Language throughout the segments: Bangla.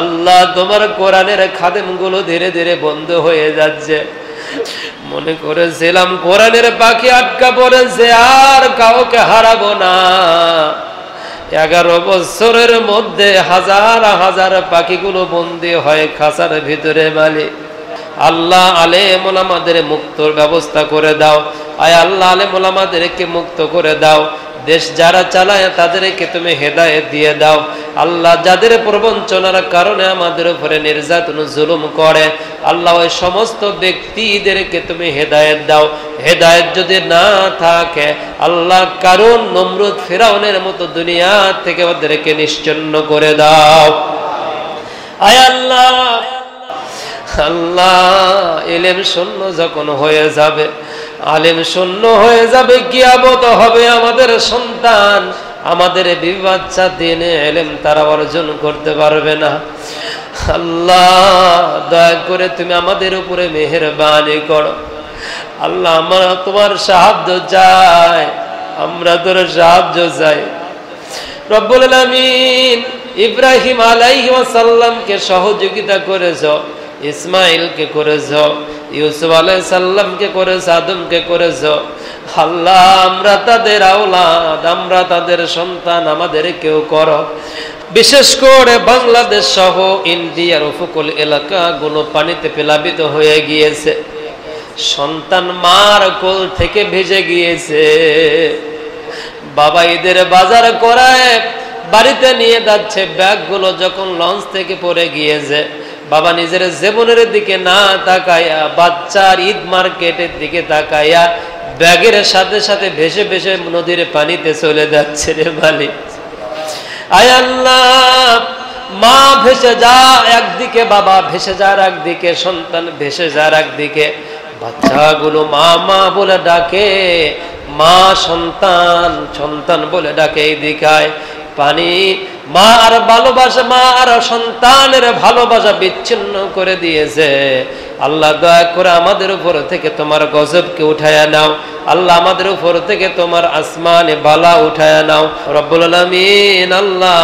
আল্লাহ তোমার কোরআনের খাদেমগুলো ধীরে ধীরে বন্ধ হয়ে যাচ্ছে। মনে করেছিলাম কোরআনের পাখি আটকা পড়েছে, আর কাউকে হারাবো না। এগারো বছরের মধ্যে হাজার হাজার পাখিগুলো বন্দি হয় খাঁচার ভিতরে মালিক আল্লাহ আলেম ওলামাদের মুক্তর ব্যবস্থা করে দাও। আয় আল্লাহ আলেম ওলামাদেরকে মুক্ত করে দাও। দেশ যারা চালায়, তাদেরকে তুমি হেদায়েত দিয়ে দাও। আল্লাহ যাদের প্রবঞ্চনার কারণে আমাদের উপরে নির্যাতন, জুলুম করে, আল্লাহ ওই সমস্ত ব্যক্তিদেরকে তুমি হেদায়েত দাও। হেদায়েত যদি না থাকে, আল্লাহ কারণ নমরুদ ফেরাউনের মতো দুনিয়া থেকে ওদেরকে নিশ্চন্ন করে দাও। আয় আল্লাহ! আল্লাহ, এলেম শূন্য যখন হয়ে যাবে, আলেম শূন্য হয়ে যাবে কিয়াবত হবে আমাদের সন্তান। আমাদের বিবাচ্চা দিনে এলেম তারা অর্জন করতে পারবে না। আল্লাহ, দয়া করে তুমি আমাদের উপরে মেহরবানি করো। আল্লাহ, আমরা তোমার সাহায্য চাই, আমরা তোর সাহায্য চাই। রব্বুল আলামিন ইব্রাহিম আলাইহি ওয়াসাল্লামকে সহযোগিতা করেছ। ইসমাইলকে করেছ, ইউসুফ আলাই সাল্লামকে করেছ, আদমকে করেছ। আল্লাহ, আমরা তাদের আওলাদ, আমরা তাদের সন্তান আমাদের কেউ কর। বিশেষ করে বাংলাদেশ সহ ইন্ডিয়ার উপকূল এলাকাগুলো পানিতে প্লাবিত হয়ে গিয়েছে। সন্তান মার কোল থেকে ভেজে গিয়েছে। বাবা ঈদের বাজার করায় বাড়িতে নিয়ে যাচ্ছে, ব্যাগগুলো যখন লঞ্চ থেকে পড়ে গিয়েছে। বাবা নিজের জীবনের দিকে না তাকায়া, বাচ্চার ঈদ মার্কেটের দিকে তাকায়া, ব্যাগের সাথে সাথে ভেসে ভেসে নদীর পানিতে চলে যাচ্ছে রে মালিক। আয় আল্লাহ, মা ভেসে যা একদিকে, বাবা ভেসে যার একদিকে, সন্তান ভেসে যার একদিকে। বাচ্চাগুলো মা মা বলে ডাকে, মা সন্তান সন্তান বলে ডাকে এই দিকায় পানি। মা আর ভালোবাসা, মা আর সন্তানের ভালোবাসা বিচ্ছিন্ন করে দিয়েছে। আল্লাহ দয়া করে আমাদের উপর থেকে তোমার গজবকে উঠায়া নাও। আল্লাহ আমাদের উপর থেকে তোমার আসমানে বালা উঠায়া নাও। রব্বুল আলামিন, আল্লাহ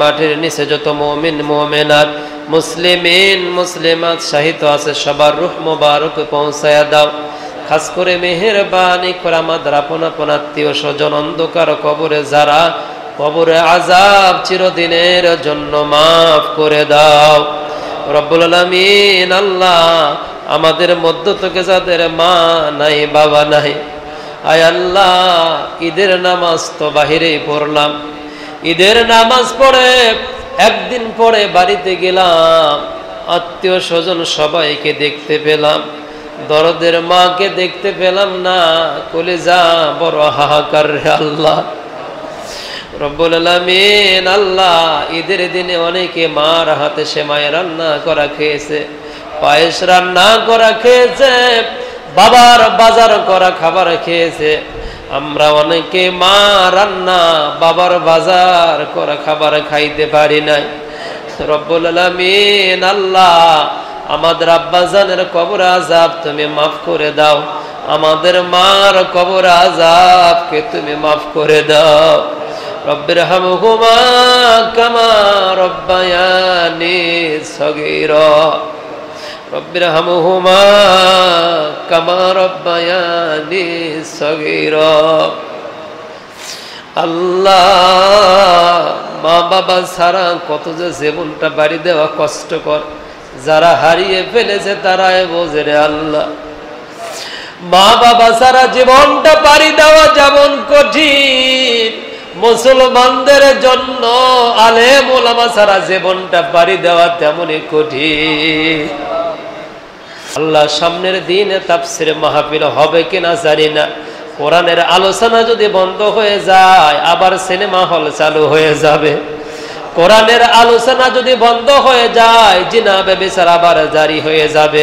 মাটির নিচে যত মুমিন, মুমিনাত, মুসলিমিন, মুসলিমাত সাহিত্য আছে, সবার রুহ মোবারক পৌঁছায়া দাও। খাস করে মেহেরবানি করে আমাদের আপন আপন আত্মীয় স্বজন, অন্ধকার কবরে যারা কবরে আজাব চিরদিনের জন্য মাফ করে দাও। রব্বুল আলামিন আল্লাহ আমাদের মধ্য থেকে যাদের মা নাই, বাবা নাই, আয় আল্লাহ ঈদের নামাজ তো বাহিরেই পড়লাম। ঈদের নামাজ পড়ে একদিন পরে বাড়িতে গেলাম, আত্মীয় স্বজন সবাইকে দেখতে পেলাম। দরদের মাকে দেখতে পেলাম না কলে যা বড় হাহাকার আল্লাহ। রব্বুল আল্লাহ ঈদের দিনে অনেকে মার হাতে সেমাই রান্না করা খেয়েছে, পায়েস রান্না করা খেয়েছে, বাবার বাজার করা খাবার খেয়েছে। আমরা অনেকে মা রান্না, বাবার বাজার করা খাবার খাইতে পারি নাই। রব্বুল আল্লাহ, আমাদের আব্বাজানের কবর আজাব তুমি মাফ করে দাও। আমাদের মার কবর আজাবকে তুমি মাফ করে দাও। সগীর। হামহুমা সগীর। আল্লাহ মা বাবা ছাড়া কত যে জীবনটা বাড়ি দেওয়া কষ্টকর, যারা হারিয়ে ফেলেছে তারাই বোঝে রে আল্লাহ। মা বাবা সারা জীবনটা পারি দেওয়া যেমন কঠিন মুসলমানদের জন্য আলেম ওলামা ছাড়া জীবনটা পাড়ি দেওয়া তেমনই কঠিন। আল্লাহ সামনের দিনে তাপসির মাহফিল হবে কিনা জানি না। কোরআনের আলোচনা যদি বন্ধ হয়ে যায়, আবার সিনেমা হল চালু হয়ে যাবে। কোরআনের আলোচনা যদি বন্ধ হয়ে যায় জিনাবে বিচার আবার জারি হয়ে যাবে।